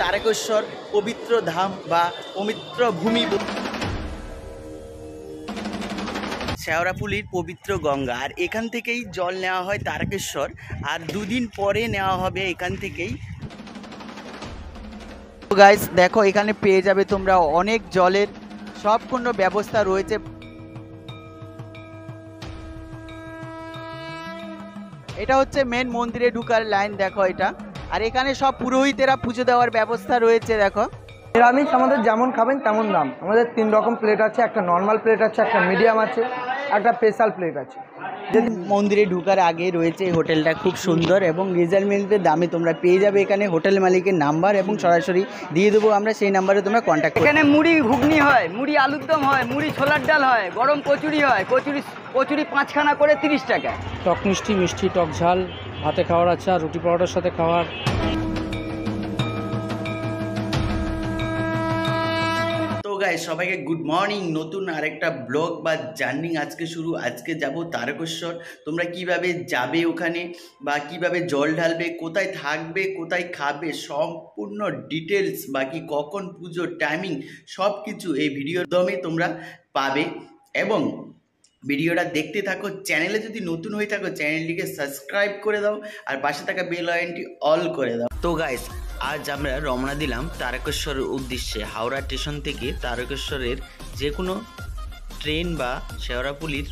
তারকেশ্বর পবিত্র ধাম বা পবিত্র ভূমি শেওড়াপুলির পবিত্র গঙ্গা। আর এখান থেকেই জল নেওয়া হয় তারকেশ্বর। আর দুদিন পরে নেওয়া হবে এখান থেকেই। গাইস দেখো, এখানে পেয়ে যাবে তোমরা অনেক জলের। সব কোনো ব্যবস্থা রয়েছে। এটা হচ্ছে মেন মন্দিরে ঢুকার লাইন দেখো এটা। আর এখানে সব পুরোহিতেরা পুজো দেওয়ার ব্যবস্থা রয়েছে দেখো। নিরামিষ আমাদের যেমন খাবেন তেমন দাম। আমাদের তিন রকম প্লেট আছে একটা নর্মাল প্লেট আছে একটা মিডিয়াম আছে একটা স্পেশাল প্লেট আছে। যদি মন্দিরে ঢুকার আগে রয়েছে এই হোটেলটা খুব সুন্দর এবং রিজনেবল দামে তোমরা পেয়ে যাবে এখানে হোটেল মালিকের নাম্বার এবং সরাসরি দিয়ে দেবো আমরা সেই নাম্বারে তোমরা কন্ট্যাক্ট এখানে মুড়ি ঘুগনি হয় মুড়ি আলুর দম হয় মুড়ি ছোলার ডাল হয় গরম কচুরি হয় কচুরি কচুরি পাঁচখানা করে তিরিশ টাকা। টক মিষ্টি মিষ্টি টক ঝাল ভাতে খাওয়ার আছে আর রুটি পরোটার সাথে খাওয়ার। সবাইকে গুড মর্নিং নতুন আরেকটা ব্লগ বা জার্নি আজকে শুরু। আজকে যাব তারকেশ্বর। তোমরা কীভাবে যাবে ওখানে বা কীভাবে জল ঢালবে, কোথায় থাকবে, কোথায় খাবে, সম্পূর্ণ ডিটেলস বা বাকি কখন পুজো টাইমিং সব কিছু এই ভিডিওর দমে তোমরা পাবে। এবং ভিডিওটা দেখতে থাকো, চ্যানেলে যদি নতুন হয়ে থাকো, চ্যানেলটিকে সাবস্ক্রাইব করে দাও আর পাশে থাকা বেল আইকনটি অল করে দাও। তো গাইস আজ আমরা রওনা দিলাম তারকেশ্বরের উদ্দেশ্যে, হাওড়া স্টেশন থেকে তারকেশ্বরের যে কোনো ট্রেন বা শেওড়াপুলির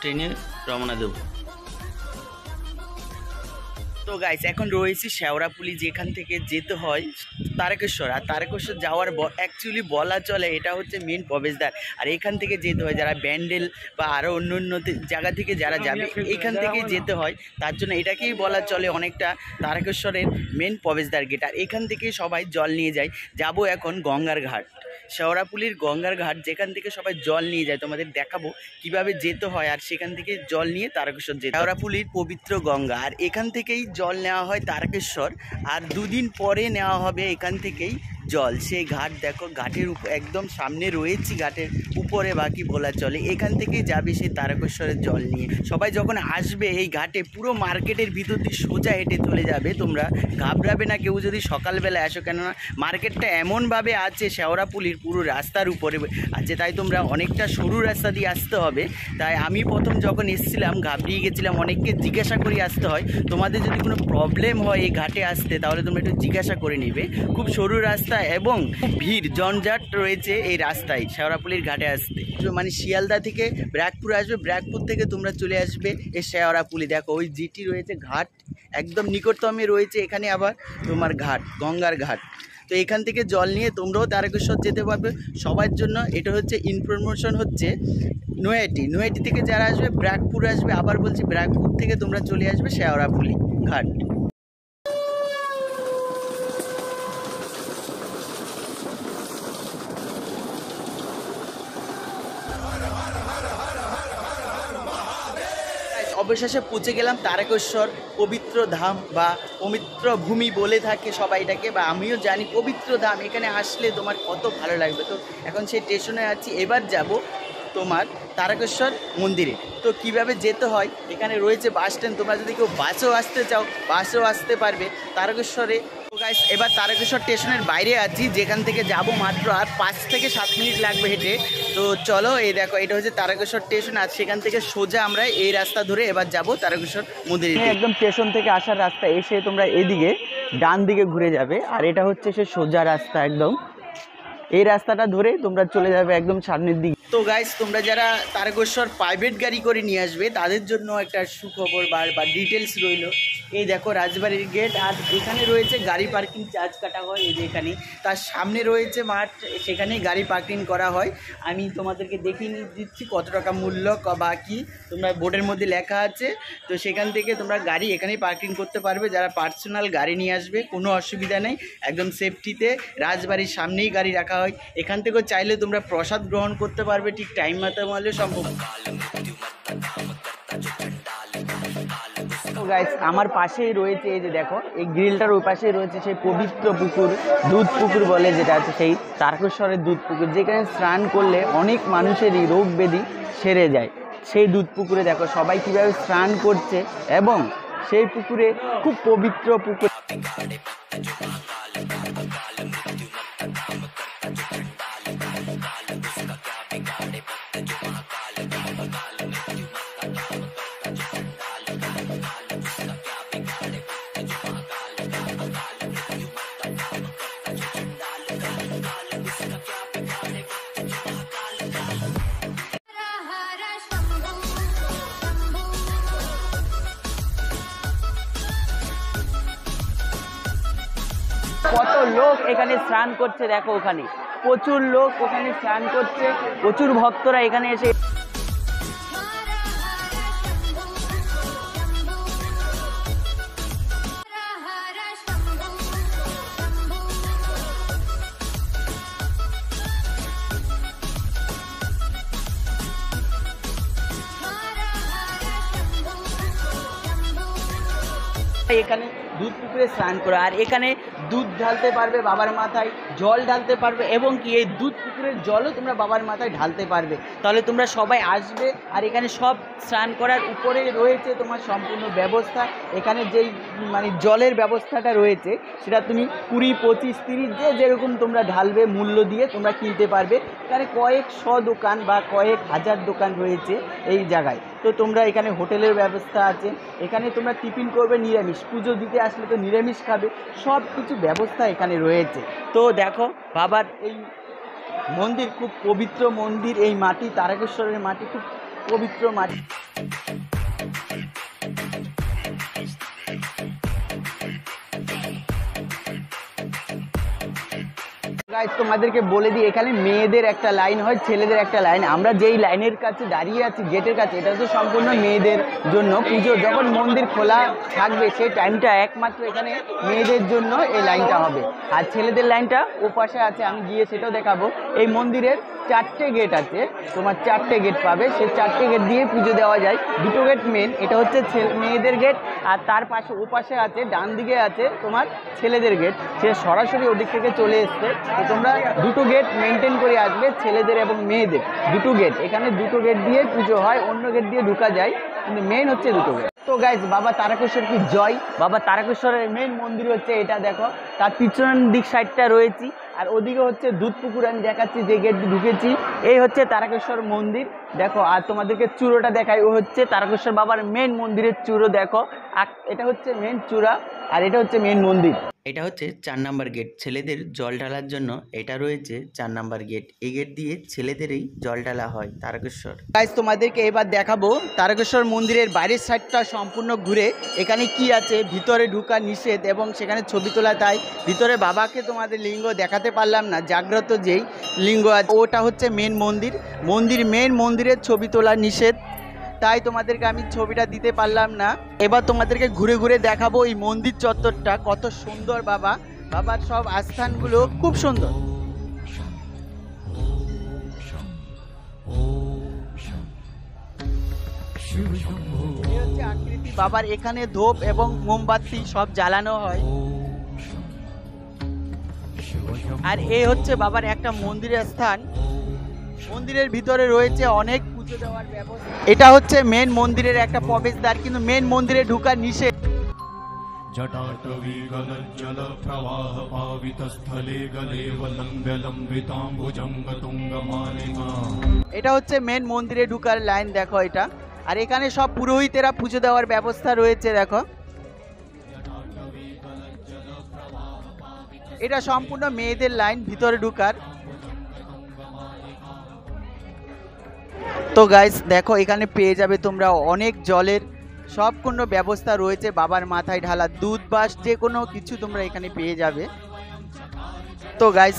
ট্রেনে রওনা দেবো। তো গাইস এখন রয়েছি শেওড়াপুলি যেখান থেকে যেতে হয় তারকেশ্বর। আর তারকেশ্বর যাওয়ার অ্যাকচুয়ালি বলা চলে এটা হচ্ছে মেন প্রবেশদ্বার। আর এখান থেকে যেতে হয় যারা ব্যান্ডেল বা আরও অন্য অন্য জায়গা থেকে যারা যাবে এখান থেকে যেতে হয় তার জন্য এটাকেই বলা চলে অনেকটা তারকেশ্বরের মেন প্রবেশদ্বার গেট আর এখান থেকে সবাই জল নিয়ে যায়। যাব এখন গঙ্গার ঘাট। শেওড়াপুলির গঙ্গার ঘাট, যেখান থেকে সবাই জল নিয়ে যায়। তোমাদের দেখাবো কীভাবে যেতে হয় আর সেখান থেকে জল নিয়ে তারকেশ্বর যেতে শেওড়াপুলির পবিত্র গঙ্গা, আর এখান থেকেই জল নেওয়া হয় তারকেশ্বর, আর দুদিন পরে নেওয়া হবে এখান থেকেই জল। সেই ঘাট দেখো, ঘাটের একদম সামনে রয়েছি ঘাটের উপরে বাকি বলা চলে। এখান থেকেই যাবে সেই তারকেশ্বরের জল নিয়ে। সবাই যখন আসবে এই ঘাটে, পুরো মার্কেটের ভিতর দিয়ে সোজা হেঁটে চলে যাবে তোমরা। ঘাবড়াবে না কেউ যদি সকালবেলা আসো, কেননা মার্কেটটা এমনভাবে আছে, শেওড়াপুলির পুরো রাস্তার উপরে আছে, তাই তোমরা অনেকটা সরু রাস্তা দিয়ে আসতে হবে। তাই আমি প্রথম যখন এসেছিলাম, ঘাবড়িয়ে গেছিলাম, অনেককে জিজ্ঞাসা করে আসতে হয়, তোমাদের যদি কোনো প্রবলেম হয় এই ঘাটে আসতে, তাহলে তোমরা একটু জিজ্ঞাসা করে নিবে। খুব সরু রাস্তা এবং ভিড়, জঞ্জাট রয়েছে এই রাস্তায়, শেওড়াপুলির ঘাটে আসতে। তো মানে শিয়ালদা থেকে ব্র্যাকপুর আসবে, ব্র্যাকপুর থেকে তোমরা চলে আসবে এই শেওড়াপুলি দেখো, ওই জিটি রয়েছে ঘাট, একদম নিকটতমে রয়েছে এখানে আবার তোমার ঘাট, গঙ্গার ঘাট। তো এখান থেকে জল নিয়ে তোমরাও তারকেশ্বর যেতে পারবে। সবার জন্য এটা হচ্ছে ইনফরমেশন হচ্ছে নয়াটি। নয়াটি থেকে যারা আসবে, ব্র্যাকপুর আসবে, আবার বলছি ব্র্যাকপুর থেকে তোমরা চলে আসবে শেওড়াপুলি ঘাট। অবশেষে পৌঁছে গেলাম তারকেশ্বর পবিত্র ধাম বা পবিত্র ভূমি বলে থাকে সবাইটাকে বা আমিও জানি পবিত্র ধাম, এখানে আসলে তোমার কত ভালো লাগবে। তো এখন সেই স্টেশনে আছি, এবার যাব তোমার তারকেশ্বর মন্দিরে। তো কীভাবে যেতে হয়? এখানে রয়েছে বাস স্ট্যান্ড তোমরা যদি কেউ বাসেও আসতে চাও বাসেও আসতে পারবে। তারকেশ্বরে গাইস এবার তারকেশ্বর স্টেশনের বাইরে আছি, যেখান থেকে যাব মাত্র আর পাঁচ থেকে সাত মিনিট লাগবে হেঁটে। তো চলো, এই দেখো, এটা হচ্ছে তারকেশ্বর স্টেশন, আর সেখান থেকে সোজা আমরা এই রাস্তা ধরে এবার যাব তারকেশ্বর মন্দির একদম স্টেশন থেকে আসার রাস্তা, এসে তোমরা এদিকে ডান দিকে ঘুরে যাবে, আর এটা হচ্ছে সে সোজা রাস্তা একদম। এই রাস্তাটা ধরে তোমরা চলে যাবে একদম সামনের দিকে। তো গাইস তোমরা যারা তারকেশ্বর প্রাইভেট গাড়ি করে নিয়ে আসবে, তাদের জন্য একটা সুখবর বা বা ডিটেলস রইল। এই দেখো রাজবাড়ির গেট আর এখানে রয়েছে গাড়ি পার্কিং চার্জ কাটা হয়, এই যে এখানে। তার সামনে রয়েছে মাঠ, সেখানেই গাড়ি পার্কিং করা হয়। আমি তোমাদেরকে দেখিয়ে দিচ্ছি কত টাকা মূল্য বা কী। তোমরা বোর্ডের মধ্যে লেখা আছে। তো সেখান থেকে তোমরা গাড়ি এখানেই পার্কিং করতে পারবে। যারা পার্সোনাল গাড়ি নিয়ে আসবে, কোনো অসুবিধা নেই। একদম সেফটিতে রাজবাড়ির সামনেই গাড়ি রাখা হয়, এখান থেকেও চাইলে তোমরা প্রসাদ গ্রহণ করতে পারবে, ঠিক টাইম মতো হলে সম্ভব। আমার পাশেই রয়েছে এই যে দেখো, এই গ্রিলটার ওই পাশেই রয়েছে সেই পবিত্র পুকুর, দুধ পুকুর বলে যেটা আছে সেই তারকেশ্বরের দুধ পুকুর, যেখানে স্নান করলে অনেক মানুষেরই রোগ ব্যাধি সেরে যায়। সেই দুধ পুকুরে দেখো, সবাই কীভাবে স্নান করছে এবং সেই পুকুরে খুব পবিত্র পুকুর। এখানে স্নান করছে, দেখো ওখানে। প্রচুর লোক ওখানে স্নান করছে, প্রচুর ভক্তরা এখানে এসে এখানে দুধ পুকুরে স্নান করা। আর এখানে দুধ ঢালতে পারবে বাবার মাথায়, জল ঢালতে পারবে এবং কি এই দুধ পুকুরের জলও তোমরা বাবার মাথায় ঢালতে পারবে। তাহলে তোমরা সবাই আসবে আর এখানে সব স্নান করার উপরে রয়েছে তোমার সম্পূর্ণ ব্যবস্থা। এখানে যেই মানে জলের ব্যবস্থাটা রয়েছে, সেটা তুমি কুড়ি, পঁচিশ, তিরিশ, যে যেরকম তোমরা ঢালবে, মূল্য দিয়ে তোমরা কিনতে পারবে। এখানে কয়েক শ দোকান বা কয়েক হাজার দোকান রয়েছে এই জায়গায়। তো তোমরা এখানে হোটেলের ব্যবস্থা আছে। এখানে তোমরা টিফিন করবে নিরামিষ। পুজো দিতে আসলে তো নিরামিষ খাবে। সব কিছু ব্যবস্থা এখানে রয়েছে। তো দেখো, বাবার এই মন্দির খুব পবিত্র মন্দির, এই মাটি, তারকেশ্বরের মাটি খুব পবিত্র মাটি। গাইজ তোমাদেরকে বলে দিই, এখানে মেয়েদের একটা লাইন হয়, ছেলেদের একটা লাইন আমরা যেই লাইনের কাছে দাঁড়িয়ে আছি গেটের কাছে, এটা তো সম্পূর্ণ মেয়েদের জন্য। পুজো যখন মন্দির খোলা থাকবে, সেই টাইমটা একমাত্র এখানে মেয়েদের জন্য এই লাইনটা হবে। আর ছেলেদের লাইনটা ও পাশে আছে, আমি গিয়ে সেটাও দেখাবো। এই মন্দিরের চারটে গেট আছে। তোমার চারটে গেট পাবে। সেই চারটে গেট দিয়ে পুজো দেওয়া যায়। দুটো গেট মেন এটা হচ্ছে ছেলে- মেয়েদের গেট আর তার পাশে ও পাশে আছে, ডান দিকে আছে তোমার ছেলেদের গেট সে সরাসরি ওদিক থেকে চলে এসছে। তো তোমরা দুটো গেট মেনটেন করে আসবে, ছেলেদের এবং মেয়েদের। দুটো গেট এখানে দুটো গেট দিয়ে পুজো হয়, অন্য গেট দিয়ে ঢুকা যায়। কিন্তু মেন হচ্ছে দুটো গেট তো গাইজ বাবা তারকেশ্বর কি জয়? বাবা তারকেশ্বরের মেন মন্দির হচ্ছে এটা দেখো। তার পিছনের দিক সাইডটা রয়েছি। আর ওদিকে হচ্ছে দুধ পুকুর আমি দেখাচ্ছি যে গেট ঢুকেছি। এই হচ্ছে তারকেশ্বর মন্দির। দেখো আর তোমাদেরকে চূড়োটা দেখাই ও হচ্ছে তারকেশ্বর বাবার মেন মন্দিরের চূড়ো দেখো। আর এটা হচ্ছে মেন চূড়া আর এটা হচ্ছে মেন মন্দির। এটা হচ্ছে চার নাম্বার গেট ছেলেদের জল ঢালার জন্য এটা রয়েছে চার নাম্বার গেট এই গেট দিয়ে ছেলেদেরই জল ঢালা হয় তারকেশ্বর। গাইজ তোমাদেরকে এবার দেখাবো তারকেশ্বর মন্দিরের বাইরের সাইডটা সম্পূর্ণ ঘুরে। এখানে কি আছে? ভিতরে ঢুকা নিষেধ এবং সেখানে ছবি তোলা তাই। ভিতরে বাবাকে তোমাদের লিঙ্গ দেখাতে পারলাম না, জাগ্রত যেই লিঙ্গ আছে। ওটা হচ্ছে মেন মন্দির। মন্দির মেন মন্দিরের ছবি তোলা নিষেধ। তাই তোমাদেরকে আমি ছবিটা দিতে পারলাম না। এবার তোমাদেরকে ঘুরে ঘুরে দেখাবো এই মন্দির চত্বরটা। কত সুন্দর বাবা। বাবার সব আস্থানগুলো খুব সুন্দর। বাবার এখানে ধূপ এবং মোমবাতি সব জ্বালানো হয়। আর এ হচ্ছে বাবার একটা মন্দিরের স্থান। মন্দিরের ভিতরে রয়েছে অনেক পুজো দেওয়ার ব্যবস্থা। এটা হচ্ছে মেন মন্দিরের একটা প্রবেশদ্বার, কিন্তু মেন মন্দিরে ঢুকার নিষেধ। এটা হচ্ছে মেন মন্দিরে ঢুকার লাইন দেখো এটা। আর এখানে সব পুরোহিতেরা পুজো দেওয়ার ব্যবস্থা রয়েছে, দেখো। এটা সম্পূর্ণ মেয়েদের লাইন, ভিতরে ঢুকার। তো গাইস দেখো, এখানে পেয়ে যাবে তোমরা অনেক জলের। সব কোনো ব্যবস্থা রয়েছে বাবার মাথায় ঢালা। দুধ বাস যে কোনো কিছু তোমরা এখানে পেয়ে যাবে। তো গাইস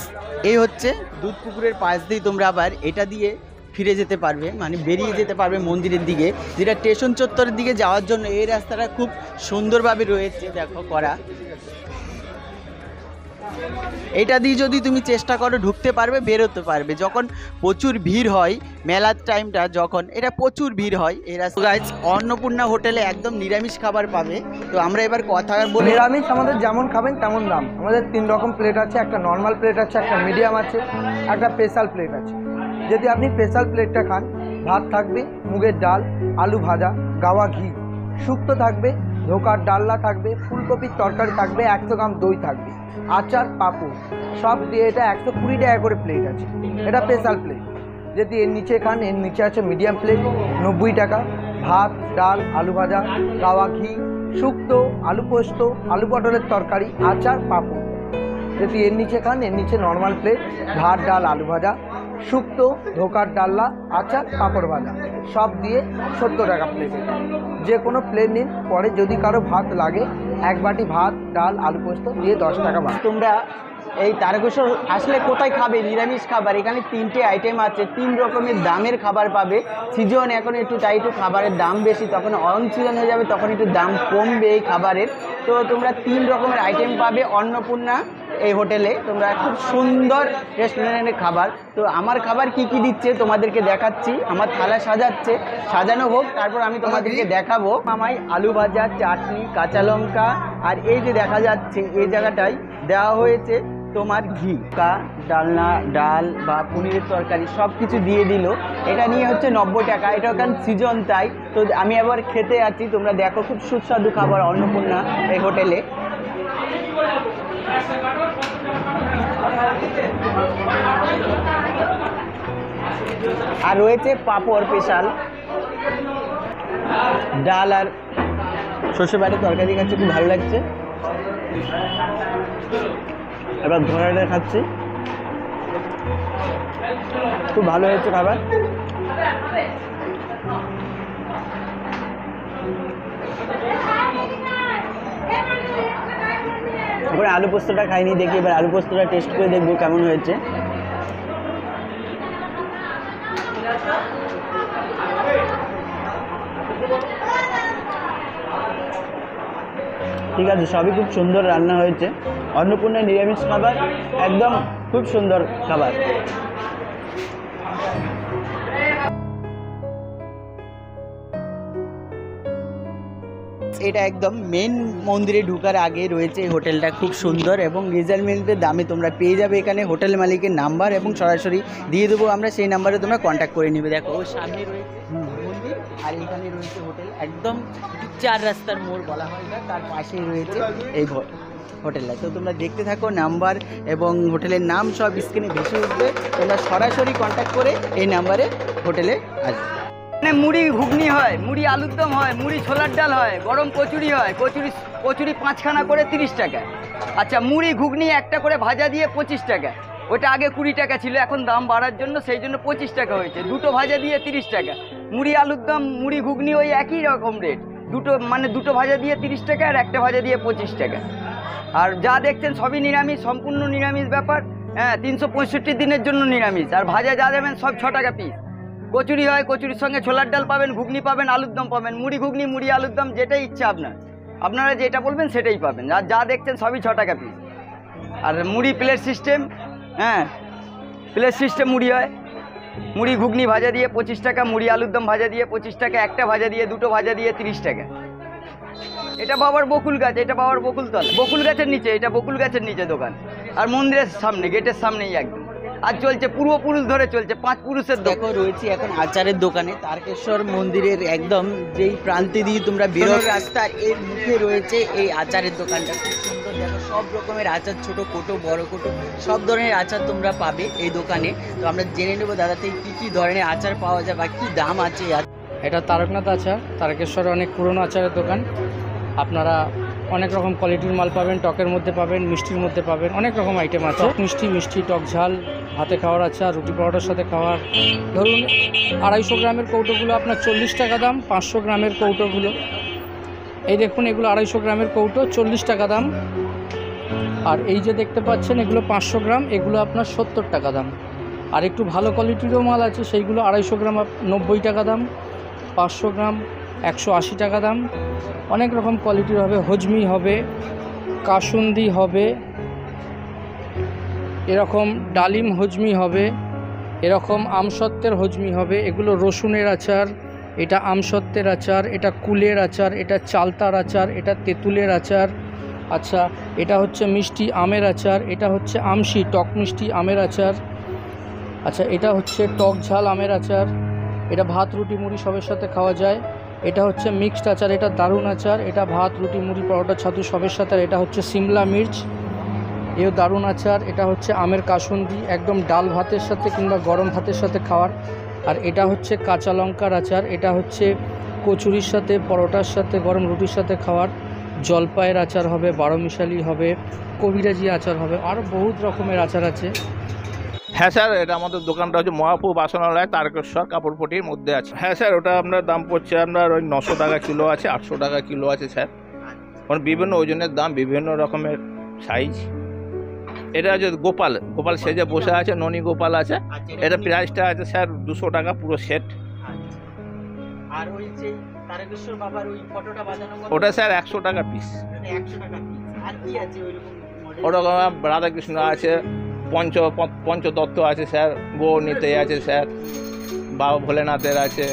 এই হচ্ছে দুধ পুকুরের পাশ দিয়ে তোমরা আবার এটা দিয়ে ফিরে যেতে পারবে মানে বেরিয়ে যেতে পারবে মন্দিরের দিকে। যেটা স্টেশন চত্বরের দিকে যাওয়ার জন্য এই রাস্তাটা খুব সুন্দরভাবে রয়েছে, দেখো, করা। এটা দিয়ে যদি তুমি চেষ্টা করো ঢুকতে পারবে, বেরোতে পারবে। যখন প্রচুর ভিড় হয়, মেলার টাইমটা যখন, এটা প্রচুর ভিড় হয়। রাস্তা গাইজ অন্নপূর্ণা হোটেলে একদম নিরামিষ খাবার পাবে। তো আমরা এবার কথা বলে নিরামিষ আমাদের যেমন খাবেন তেমন দাম। আমাদের তিন রকম প্লেট আছে, একটা নর্মাল প্লেট আছে, একটা মিডিয়াম আছে, একটা স্পেশাল প্লেট আছে। যদি আপনি স্পেশাল প্লেটটা খান, ভাত থাকবে, মুগের ডাল, আলু ভাজা, গাওয়া ঘি, শুক্তো থাকবে ধোকার ডালনা থাকবে, ফুলকপির তরকারি থাকবে, একশো গ্রাম দই থাকবে, আচার, পাঁপড়, সব দিয়ে এটা একশো কুড়ি টাকা করে প্লেট আছে। এটা স্পেশাল প্লেট যদি এর নিচে খান, এর নিচে আছে মিডিয়াম প্লেট নব্বই টাকা। ভাত, ডাল, আলু ভাজা, গাওয়া ঘি, শুক্তো, আলু পোস্ত, আলু পটলের তরকারি, আচার, পাঁপড়। যদি এর নিচে খান, এর নিচে নর্মাল প্লেট ভাত, ডাল, আলু ভাজা, শুক্তো, ধোকার ডাল্লা আচার, পাঁপড় ভাজা। সব দিয়ে সত্তর টাকা প্লেট যে কোনো প্লেট নিন, পরে যদি কারও ভাত লাগে, এক বাটি ভাত, ডাল, আলু পোস্ত দিয়ে দশ টাকা ভাত তোমরা এই তারকেশ্বর আসলে কোথায় খাবে? নিরামিষ খাবার, এখানে তিনটে আইটেম আছে, তিন রকমের দামের খাবার পাবে। সিজন এখন একটু তাই, একটু খাবারের দাম বেশি, তখন অন সিজন হয়ে যাবে, তখন একটু দাম কমবে এই খাবারের। তো তোমরা তিন রকমের আইটেম পাবে, অন্নপূর্ণা এই হোটেলে তোমরা খুব সুন্দর রেস্টুরেন্টের খাবার। তো আমার খাবার কি কি দিচ্ছে তোমাদেরকে দেখাচ্ছি। আমার থালা সাজাচ্ছে। সাজানো হোক তারপর আমি তোমাদেরকে দেখাবো। আমায় আলু ভাজা চাটনি কাঁচা লঙ্কা আর এই যে দেখা যাচ্ছে এই জায়গাটায় দেওয়া হয়েছে তোমার ঘি। কা ডালনা ডাল বা পনিরের তরকারি সব কিছু দিয়ে দিল। এটা নিয়ে হচ্ছে নব্বই টাকা। এটা ওখান সিজন তাই। তো আমি আবার খেতে আছি। তোমরা দেখো খুব সুস্বাদু খাবার অন্নপূর্ণা এই হোটেলে। আর রয়েছে পাঁপড় স্পেশাল। ডাল আর সর্ষে বাটের তরকারি খাচ্ছে, খুব ভালো লাগছে। এবার ঘোড়াটা খাচ্ছি। খুব ভালো হয়েছে খাবার। এবার আলু পোস্তটা খাইনি, দেখি এবার আলু পোস্তটা টেস্ট করে দেখব কেমন হয়েছে। ঠিক আছে, সবই খুব সুন্দর রান্না হয়েছে। অন্নপূর্ণা নিরামিষ খাবার, একদম খুব সুন্দর খাবার। এটা একদম মেন মন্দিরে ঢোকার আগে রয়েছে এই হোটেলটা খুব সুন্দর এবং রিজনেবল দামে তোমরা পেয়ে যাবে এখানে হোটেল মালিকের নাম্বার এবং সরাসরি দিয়ে দেবো। আমরা সেই নাম্বারে তোমরা কন্ট্যাক্ট করে নেবে। দেখো সামনে আর এখানে রয়েছে হোটেল। একদম চার রাস্তার মোড় বলা হয় তার পাশেই রয়েছে এই হোটেলটা। তো তোমরা দেখতে থাকো নাম্বার এবং হোটেলের নাম সব স্ক্রিনে ভেসে উঠবে। তোমরা সরাসরি কন্ট্যাক্ট করে এই নাম্বারে হোটেলে আসবে। মানে মুড়ি ঘুগনি হয়, মুড়ি আলুর দম হয়, মুড়ি ছোলার ডাল হয়, গরম কচুরি হয়, কচুরি কচুরি পাঁচখানা করে তিরিশ টাকা। আচ্ছা মুড়ি ঘুগনি একটা করে ভাজা দিয়ে পঁচিশ টাকা। ওটা আগে কুড়ি টাকা ছিল, এখন দাম বাড়ার জন্য সেই জন্য পঁচিশ টাকা হয়েছে। দুটো ভাজা দিয়ে তিরিশ টাকা। মুড়ি আলুর দম, মুড়ি ঘুগনি ওই একই রকম রেট দুটো মানে দুটো ভাজা দিয়ে তিরিশ টাকা আর একটা ভাজা দিয়ে পঁচিশ টাকা। আর যা দেখছেন সবই নিরামিষ, সম্পূর্ণ নিরামিষ ব্যাপার। হ্যাঁ তিনশো পঁয়ষট্টি দিনের জন্য নিরামিষ। আর ভাজা যা দেবেন সব ছ টাকা পিস কচুরি হয়, কচুরির সঙ্গে ছোলার ডাল পাবেন, ঘুগনি পাবেন, আলুর দম পাবেন, মুড়ি ঘুগনি, মুড়ি আলুর দম, যেটাই ইচ্ছা আপনার। আপনারা যেটা বলবেন সেটাই পাবেন। আর যা দেখছেন সবই ছ টাকা পিস আর মুড়ি প্লেট সিস্টেম হ্যাঁ প্লেট সিস্টেম মুড়ি হয়। মুড়ি ঘুগনি ভাজা দিয়ে পঁচিশ টাকা, মুড়ি আলুর দম ভাজা দিয়ে পঁচিশ টাকা, একটা ভাজা দিয়ে, দুটো ভাজা দিয়ে তিরিশ টাকা। এটা বাবার বকুল গাছ, এটা বাবার বকুল তল। বকুল গাছের নিচে, এটা বকুল গাছের নিচে দোকান। আর মন্দিরের সামনে, গেটের সামনেই একদম। আর চলছে পূর্বপুরুষ ধরে চলছে পাঁচ পুরুষের দেখো রয়েছে এখন আচারের দোকানে তারকেশ্বর মন্দিরের একদম যেই প্রান্তে দিয়ে তোমরা বেরোর রাস্তার এর মুখে রয়েছে এই আচারের দোকানটা। খুব সুন্দর দেখো সব রকমের আচার ছোট কোটো বড় কোটো সব ধরনের আচার তোমরা পাবে এই দোকানে। তো আমরা জেনে নেব দাদা থেকে কী কী ধরনের আচার পাওয়া যায় বা কী দাম আছে এটা তারকনাথ আচার তারকেশ্বরে অনেক পুরনো আচারের দোকান। আপনারা অনেক রকম কোয়ালিটির মাল পাবেন, টকের মধ্যে পাবেন, মিষ্টির মধ্যে পাবেন, অনেক রকম আইটেম আছে। মিষ্টি মিষ্টি, টক ঝাল, হাতে খাওয়ার আছে, আর রুটি পরোটার সাথে খাওয়ার। ধরুন আড়াইশো গ্রামের কৌটোগুলো আপনার চল্লিশ টাকা দাম, পাঁচশো গ্রামের কৌটোগুলো। এই দেখুন, এগুলো আড়াইশো গ্রামের কৌটো, চল্লিশ টাকা দাম। আর এই যে দেখতে পাচ্ছেন, এগুলো পাঁচশো গ্রাম, এগুলো আপনার সত্তর টাকা দাম। আর একটু ভালো কোয়ালিটিরও মাল আছে, সেইগুলো আড়াইশো গ্রাম, নব্বই টাকা দাম। পাঁচশো গ্রাম একশো আশি টাকা দাম। অনেক রকম কোয়ালিটির হবে, হজমি হবে, কাসুন্দি হবে, এরকম ডালিম হজমি হবে, এরকম আমসত্ত্বের হজমি হবে। এগুলো রসুনের আচার, এটা আমসত্ত্বের আচার, এটা কুলের আচার, এটা চালতার আচার, এটা তেঁতুলের আচার। আচ্ছা এটা হচ্ছে মিষ্টি আমের আচার, এটা হচ্ছে আমসি টক মিষ্টি আমের আচার। আচ্ছা এটা হচ্ছে টক ঝাল আমের আচার। এটা ভাত, রুটি, মুড়ি সবের সাথে খাওয়া যায়। এটা হচ্ছে মিক্সড আচার, এটা দারুণ আচার, এটা ভাত, রুটি মুড়ি পরোটা, ছাতু সবের সাথে, আর এটা হচ্ছে সিমলা মির্চ, এও দারুণ আচার, এটা হচ্ছে আমের কাসুন্দি, একদম ডাল ভাতের সাথে কিংবা গরম ভাতের সাথে খাওয়ার, আর এটা হচ্ছে কাঁচা লঙ্কার আচার, এটা হচ্ছে কচুরির সাথে, পরোটার সাথে, গরম রুটির সাথে খাওয়ার, জলপাইয়ের আচার হবে, বারো মিশালি হবে, কবিরাজি আচার হবে আরও বহুত রকমের আচার আছে। হ্যাঁ স্যার এটা আমাদের দোকানটা হচ্ছে মহাপু বাসনালয় তারকেশ্বর কাপড়পটির মধ্যে আছে। হ্যাঁ স্যার ওটা আপনার দাম পড়ছে আপনার ওই নশো টাকা কিলো আছে আটশো টাকা কিলো আছে স্যার। কারণ বিভিন্ন ওজনের দাম বিভিন্ন রকমের সাইজ এটা হচ্ছে গোপাল গোপাল সেজে বসে আছে ননী গোপাল আছে। আচ্ছা, এটা প্রাইসটা আছে স্যার দুশো টাকা পুরো সেট আচ্ছা। আর ওই যে তারকেশ্বর বাবার ওই ফটোটা বাজানো ওটা স্যার একশো টাকা পিস ওটা একশো টাকা piece। আর কি আছে ওইরকম ওরকম রাধাকৃষ্ণ আছে। পঞ্চ পঞ্চতত্ত্ব আছে স্যার নিতে আছে স্যার বাবা ভোলেনাথের আছে।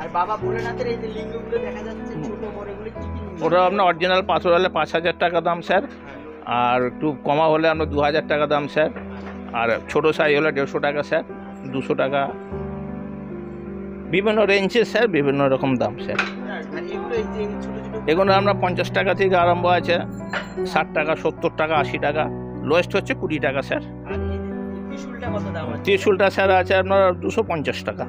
আর বাবা ভোলেনাথের এই যে লিঙ্গগুলো দেখা যাচ্ছে ছোট বড় এগুলো কি কি ওটা আপনার অরিজিনাল পাথর হলে পাঁচ হাজার টাকা দাম স্যার। আর একটু কমা হলে আপনার দু হাজার টাকা দাম স্যার। আর ছোটো সাইজ হলে দেড়শো টাকা স্যার দুশো টাকা। বিভিন্ন রেঞ্জের স্যার বিভিন্ন রকম দাম স্যার। এগুলো এই যে এই ছোট ছোট এগুলো আমরা পঞ্চাশ টাকা থেকে আরম্ভ আছে ষাট টাকা সত্তর টাকা আশি টাকা। লোয়েস্ট হচ্ছে কুড়ি টাকা স্যার ত্রিশুলটা স্যার আছে আপনার দুশো পঞ্চাশ টাকা।